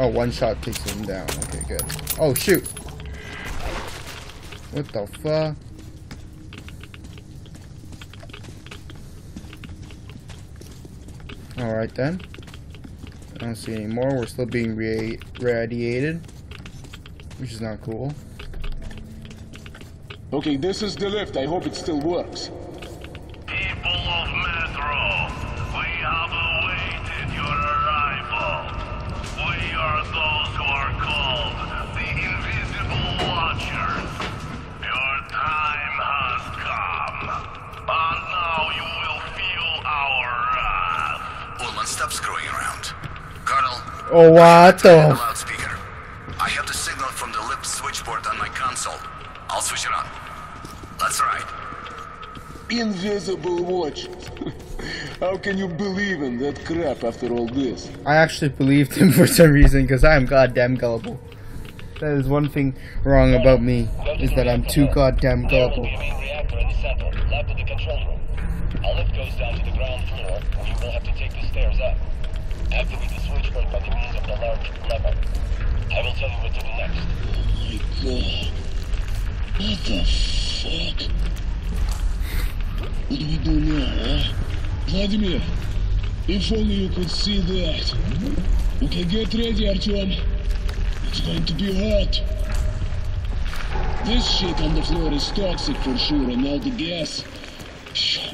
Oh, one shot takes him down. Okay, good. Oh, shoot. What the fuck? Alright then. I don't see any more. We're still being ra radiated. Which is not cool. Okay, this is the lift. I hope it still works. Oh, what turn the the? loudspeaker. I have the signal from the lift switchboard on my console. I'll switch it on. That's right. Invisible watchers. How can you believe in that crap after all this? I actually believed him for some reason because I am goddamn gullible. That is one thing wrong about me, is that I'm too goddamn gullible. main reactor the center, left of the control room. A lift goes down to the ground floor, and you will have to take the stairs up. Activate the switchboard by the means of the large lever. I will tell you what to do next. Oh my god. What the fuck? What do we do now, huh? Vladimir, if only you could see that. Okay, get ready, Artyom. It's going to be hot. This shit on the floor is toxic for sure, and all the gas.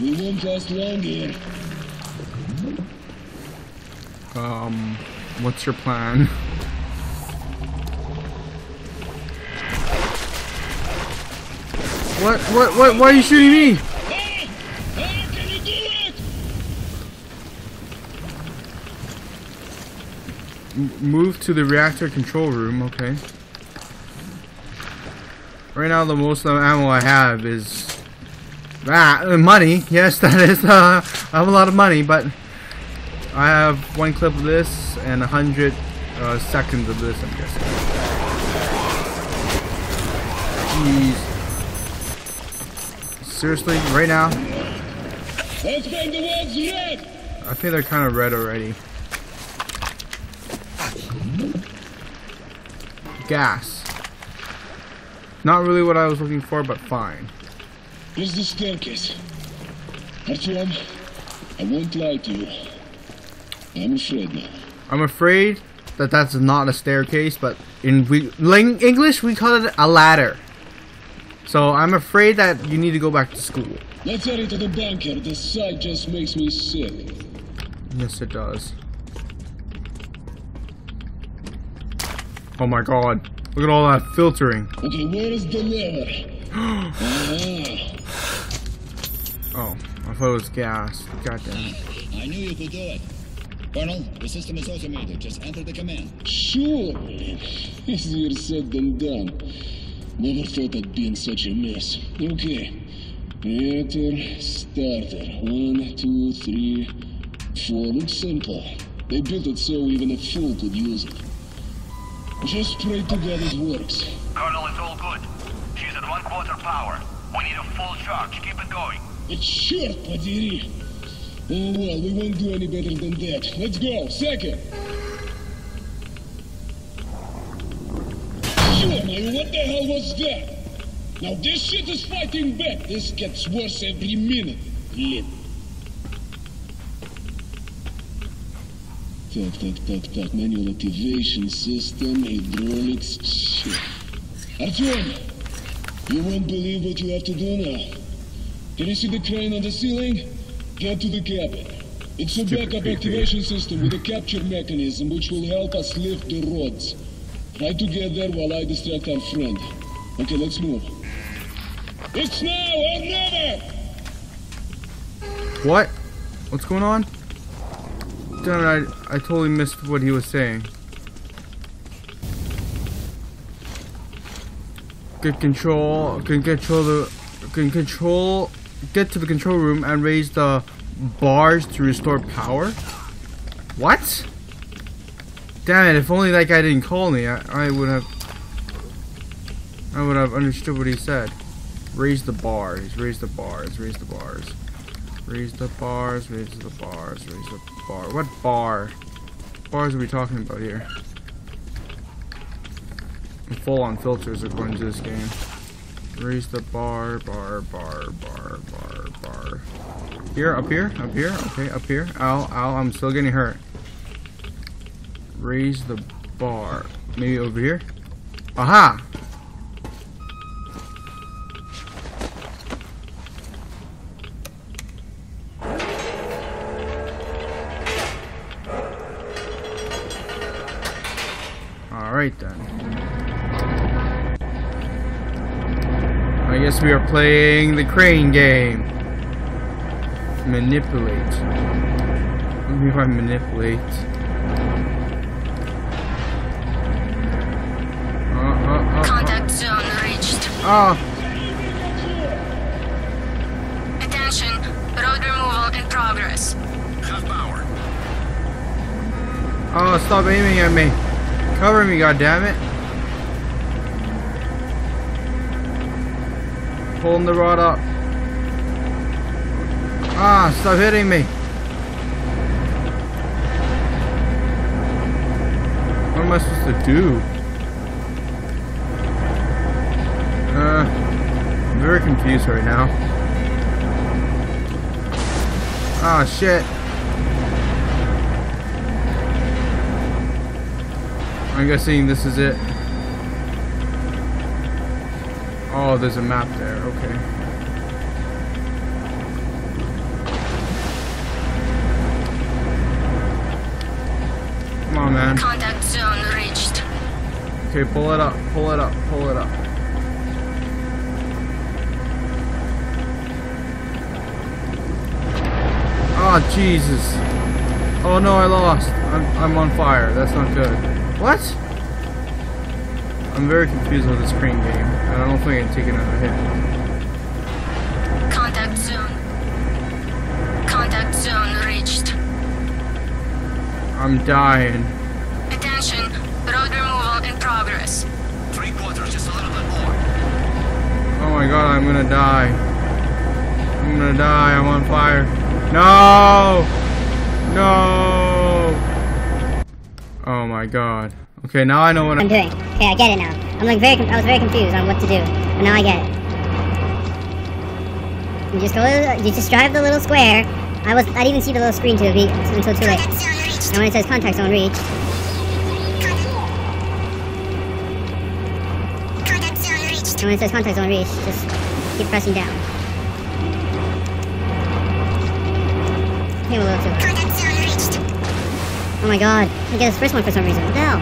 We won't last long here. Um, what's your plan? What, what, what, why are you shooting me? Move to the reactor control room, okay. Right now, the most ammo I have is ah, uh, money. Yes, that is. Uh, I have a lot of money, but I have one clip of this and a hundred uh, seconds of this. I'm guessing. Jeez. Seriously, right now! I think they're kind of red already. Gas. Not really what I was looking for, but fine. Here's the staircase. Artyom, I won't lie to you. I'm afraid. I'm afraid that that's not a staircase, but in we, ling- English we call it a ladder. So I'm afraid that you need to go back to school. Let's head into the bunker. The sight just makes me sick. Yes, it does. Oh my god. Look at all that filtering. Okay, where is the lever? ah, Oh, I thought it was gas. God damn. I knew you could do it. Colonel, the system is automated. Just enter the command. Sure. Easier said than done. Never thought I'd be in such a mess. Okay. Enter starter. One, two, three, four. Looks simple. They built it so even a fool could use it. Just pray to God it works. Colonel, it's all good. She's at one quarter power. We need a full charge. Keep it going. It's shit, Padiri. Oh well, we won't do any better than that. Let's go. Second. Ё-моё, what the hell was that? Now this shit is fighting back. This gets worse every minute. Блин. Так, так, так, так. Manual activation system, hydraulics. Shit. Артем, you won't believe what you have to do now. Can you see the crane on the ceiling? Get to the cabin. It's a backup activation system with a capture mechanism which will help us lift the rods. Try to get there while I distract our friend. Okay, let's move. It's now or never! What? What's going on? Damn it, I, I totally missed what he was saying. Get control, can control the, can control, get to the control room and raise the bars to restore power? What? Damn it, if only that guy didn't call me, I, I would have, I would have understood what he said. Raise the bars, raise the bars, raise the bars. Raise the bars, raise the bars, raise the bar. What bar? What Bars are we talking about here? full on filters according to this game. Raise the bar, bar, bar, bar, bar, bar. Here, up here, up here, okay, up here. Ow, ow, I'm still getting hurt. Raise the bar. Maybe over here? Aha! Alright then. We are playing the crane game. Manipulate. What do you mean manipulate? Uh, uh, uh, uh. Contact zone reached. Ah, Attention, road removal in progress. Have power. oh, stop aiming at me. Cover me, goddammit. Pulling the rod up. Ah, stop hitting me. What am I supposed to do? Uh, I'm very confused right now. Ah, shit. I'm guessing this is it. Oh, there's a map there. Okay. Come on, man. Contact zone reached. Okay, pull it up. Pull it up. Pull it up. Oh, Jesus. Oh, no, I lost. I'm, I'm on fire. That's not good. What? I'm very confused with this crane game. and I don't think I can take another hit. Contact zone. Contact zone reached. I'm dying. Attention, road removal in progress. Three quarters, just a little bit more. Oh my god, I'm gonna die. I'm gonna die. I'm on fire. No! No! Oh my god. Okay, now I know what I'm I'm. doing. Okay, I get it now. I'm like very, I was very confused on what to do, but now I get it. You just go, you just drive the little square. I was, I didn't even see the little screen to be until too late. And when it says contact zone reached, and when it says contact zone reached, just keep pressing down. Came a little too. Oh my god, I get this first one for some reason. What the hell?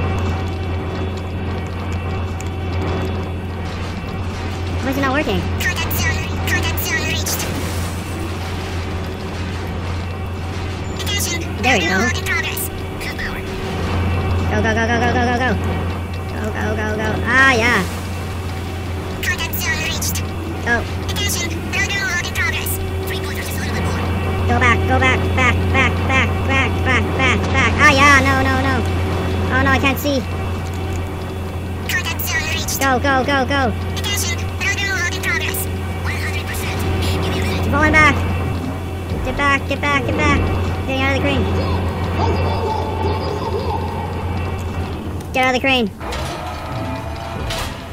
Why is it not working? There we go. Go, go, go, go, go, go, go, go. Go, go, go, go. Ah, yeah. Go. Go back, go back, back, back, back, back, back, back, back. Ah, yeah, no, no, no. Oh, no, I can't see. Go, go, go, go. Falling back. Get back, get back, get back. Getting out of the crane. Get out of the crane.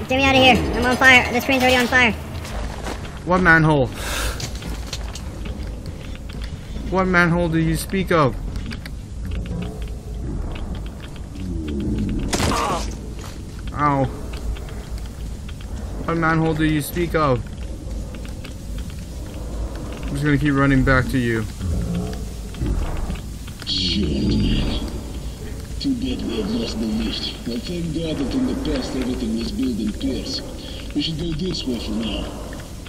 Get me out of here. I'm on fire. This crane's already on fire. What manhole? What manhole do you speak of? Ow. What manhole do you speak of? I'm just gonna keep running back to you. Too bad we have lost the lift. But thank God that in the past everything was built in pairs. We should go this way for now.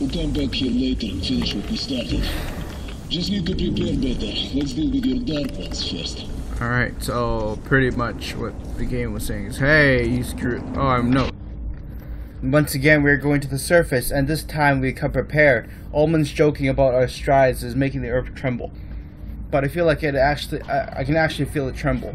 We'll come back here later and finish what we started. Just need to prepare better. Let's deal with your dark ones first. Alright, so pretty much what the game was saying is, hey, you screwed. Oh, I'm no. Once again, we're going to the surface, and this time we come prepared. Ullman's joking about our strides is making the earth tremble, but I feel like it actually, I, I can actually feel it tremble.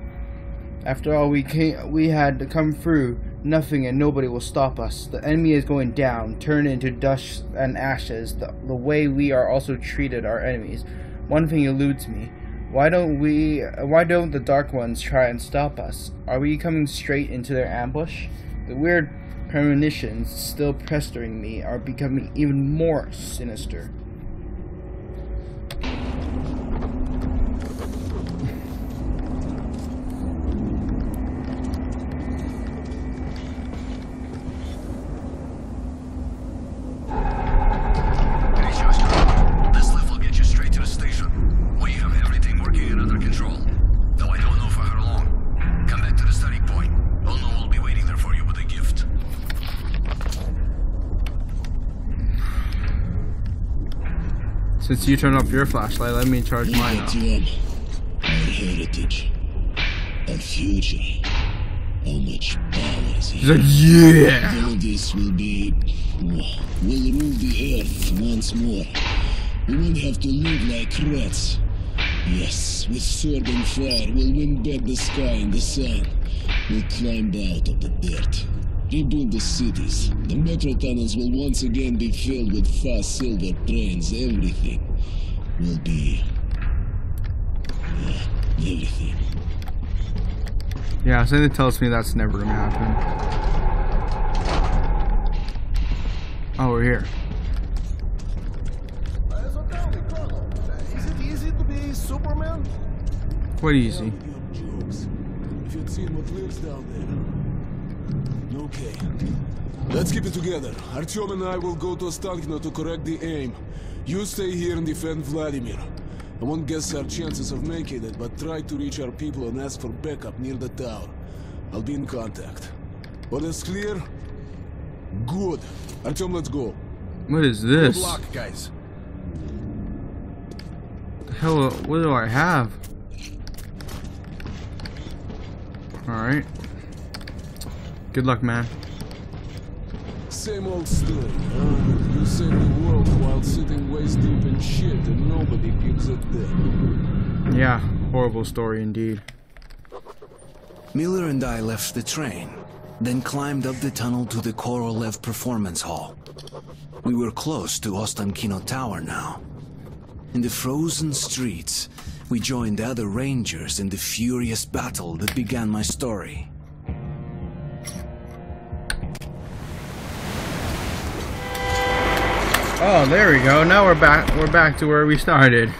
After all, we came, we had to come through. Nothing and nobody will stop us. The enemy is going down, turned into dust and ashes. The, the way we are also treated our enemies. One thing eludes me. Why don't we? Why don't the Dark Ones try and stop us? Are we coming straight into their ambush? The weird premonitions still pestering me are becoming even more sinister. Since you turned off your flashlight, let me charge mine up. Our heritage, our future. How much power is He's here? like, yeah! All this will be. will rule the earth once more. We won't have to live like rats. Yes, with sword and fire, we'll win back the sky and the sun. We'll climb out of the dirt. Rebuild the cities. The metro tunnels will once again be filled with fast silver trains. Everything will be. Yeah, everything. Yeah, something tells me that's never gonna happen. Oh, we're here. So tell me, Colonel, is it easy to be Superman? Quite easy. Jokes. If you'd seen what lives down there. Okay. Let's keep it together. Artyom and I will go to Ostankino to correct the aim. You stay here and defend Vladimir. I won't guess our chances of making it, but try to reach our people and ask for backup near the tower. I'll be in contact. Orders clear? Good. Artyom, let's go. What is Good this? luck, guys. The hell, what do I have? Alright. Good luck, man. Same old story, huh? You save the world while sitting waist deep in shit and nobody gives a damn. Yeah, horrible story indeed. Miller and I left the train, then climbed up the tunnel to the Korolev Performance Hall. We were close to Ostankino Tower now. In the frozen streets, we joined the other rangers in the furious battle that began my story. Oh, there we go. Now we're back. We're back to where we started.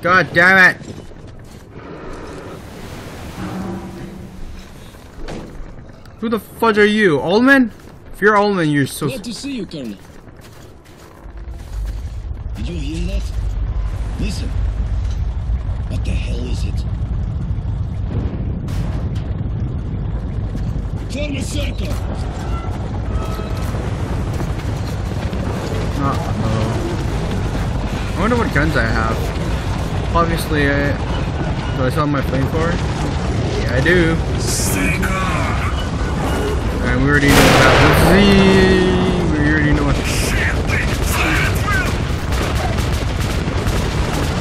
God damn it! Who the fudge are you, Ullman? If you're Ullman, you're so. Glad to see you, Colonel. Did you hear that? Listen. What the hell is it? Form a circle! Wonder what guns I have. Obviously, I... Do I have my flamethrower? Yeah, I do. And we already know what happens. We already know what...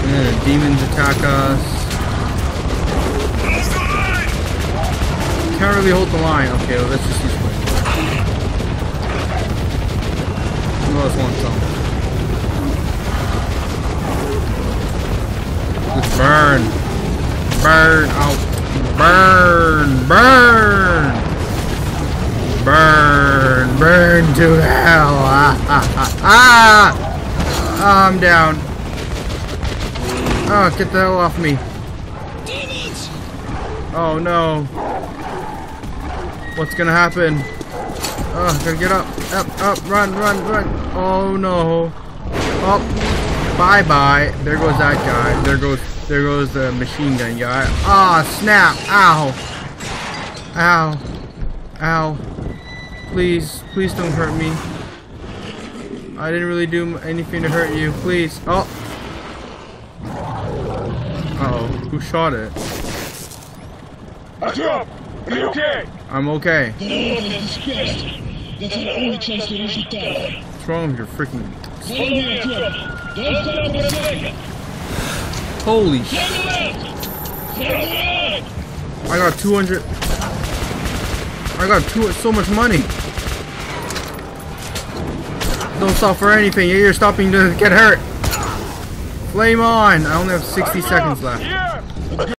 Yeah, demons attack us. Can't really hold the line. Okay, well, let's just ah. Ah, I'm down. Oh, get the hell off me. Oh no. What's gonna happen? Oh, gotta get up, up, up, run, run, run. Oh no. Oh, bye bye. There goes that guy. There goes, there goes the machine gun guy. Ah, snap. Ow. Ow. Ow. Please, please don't hurt me. I didn't really do anything to hurt you. Please. Oh. Uh oh. Who shot it? Artyom, are you okay? I'm okay. Get out of this quest! That's only chance to reach the tower. What's wrong with your freaking... Follow me, Artyom! Don't stop for a second! Holy sh... I got 200... I got two, so much money. Don't stop for anything. You're stopping to get hurt. Flame on. I only have 60 seconds left.